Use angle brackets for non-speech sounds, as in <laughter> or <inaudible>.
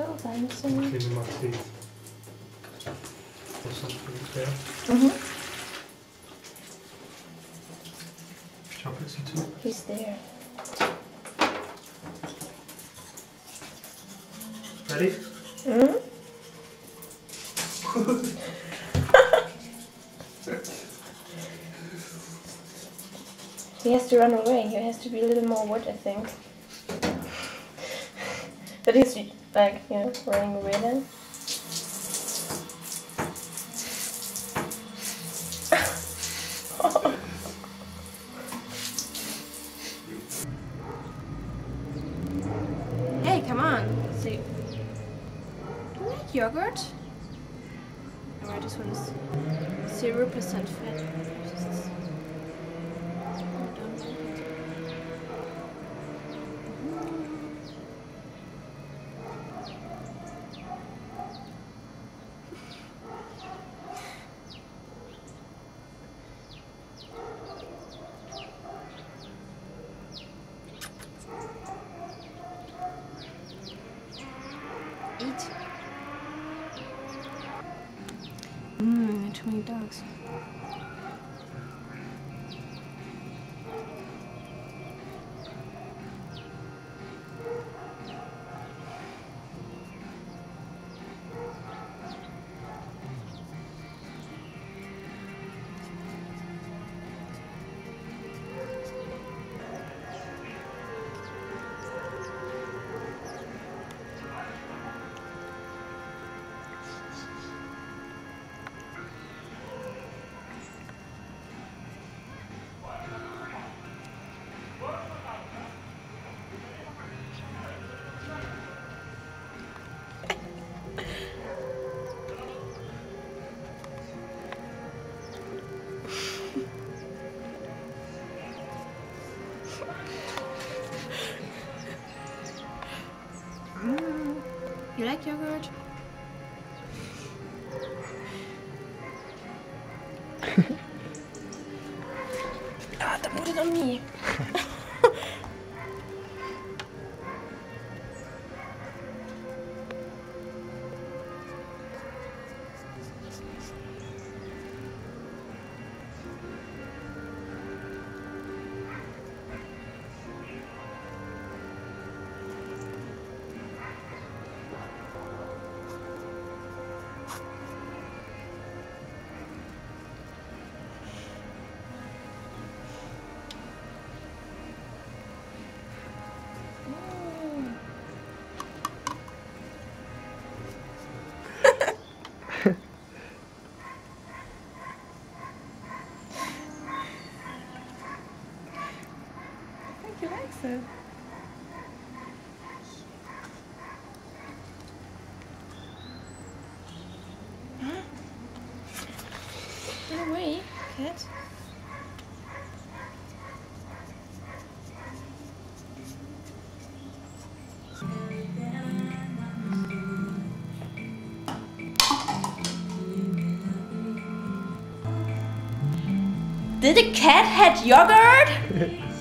still dancing. Cleaning my teeth. Or something there. Mm-hmm. Chocolates and tea. He's there. Ready? Mm-hmm. <laughs> he has to run away. He has to be a little more wood, I think. But he's like, you know, running away then. hey, come on. See. Do you like yogurt? Alright, this one is zero percent fat. Just- Mmm, too many dogs. You like yogurt? <laughs> ah, don't put it on me. I likes it. Huh? Get away, cat. Did the cat had yogurt? <laughs>